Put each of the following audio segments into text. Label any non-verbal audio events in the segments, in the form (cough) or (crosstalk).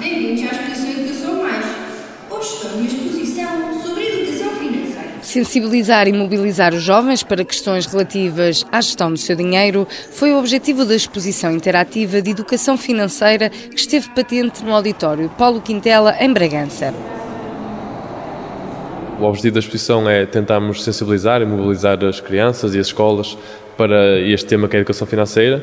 Bem-vindos à exposição Educação Mais. Hoje estou numa exposição sobre educação financeira. Sensibilizar e mobilizar os jovens para questões relativas à gestão do seu dinheiro foi o objetivo da exposição interativa de educação financeira que esteve patente no auditório Paulo Quintela, em Bragança. O objetivo da exposição é tentarmos sensibilizar e mobilizar as crianças e as escolas para este tema que é a educação financeira.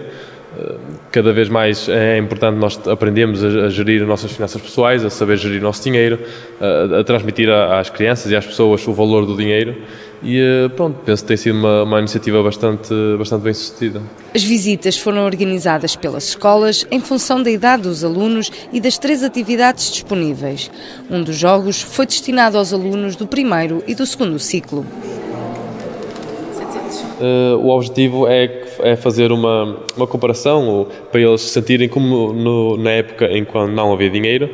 Cada vez mais é importante nós aprendermos a gerir as nossas finanças pessoais, a saber gerir o nosso dinheiro, a, transmitir às crianças e às pessoas o valor do dinheiro e eh, pronto, penso que tem sido uma, uma, iniciativa bastante, bastante bem sucedida. As visitas foram organizadas pelas escolas em função da idade dos alunos e das três atividades disponíveis. Um dos jogos foi destinado aos alunos do primeiro e do segundo ciclo. Uh, o objetivo é, é fazer uma, uma comparação para eles sentirem como no, na época em que não havia dinheiro,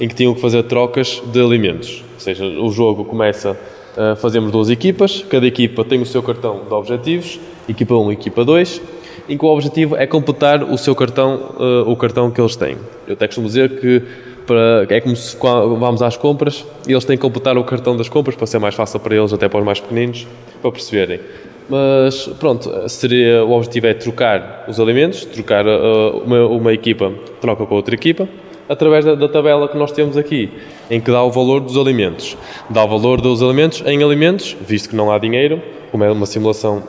em que tinham que fazer trocas de alimentos. Ou seja, o jogo começa, uh, fazemos duas equipas, cada equipa tem o seu cartão de objetivos, equipa 1 e equipa 2, em que o objetivo é completar o seu cartão, uh, o cartão que eles têm. Eu até costumo dizer que para, é como se vamos às compras e eles têm que completar o cartão das compras para ser mais fácil para eles, até para os mais pequeninos, para perceberem. Mas pronto, seria, o objetivo é trocar os alimentos, trocar uh, uma, uma, equipa troca com outra equipa, através da, da, tabela que nós temos aqui, em que dá o valor dos alimentos. Dá o valor dos alimentos em alimentos, visto que não há dinheiro, como é uma simulação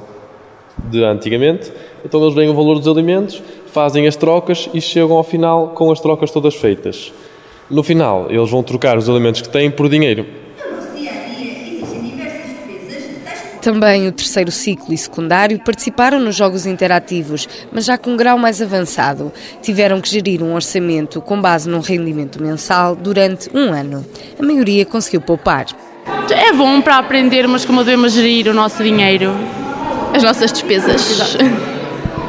de antigamente. Então eles veem o valor dos alimentos, fazem as trocas e chegam ao final com as trocas todas feitas. No final, eles vão trocar os alimentos que têm por dinheiro. Também o terceiro ciclo e secundário participaram nos jogos interativos, mas já com um grau mais avançado. Tiveram que gerir um orçamento com base num rendimento mensal durante um ano. A maioria conseguiu poupar. É bom para aprendermos como devemos gerir o nosso dinheiro, as nossas despesas.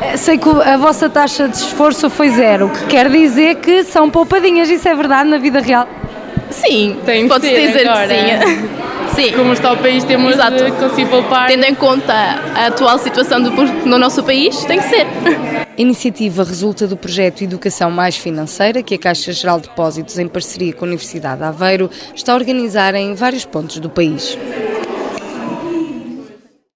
É, sei que a vossa taxa de esforço foi zero, o que quer dizer que são poupadinhas, isso é verdade na vida real? Sim, pode-se dizer agora. que sim. Sim. como está o país, temos Exato. de conseguir poupar. Tendo em conta a atual situação do, no nosso país, tem que ser. A (laughs) iniciativa resulta do projeto Educação Mais Financeira, que a Caixa Geral de Depósitos, em parceria com a Universidade de Aveiro, está a organizar em vários pontos do país.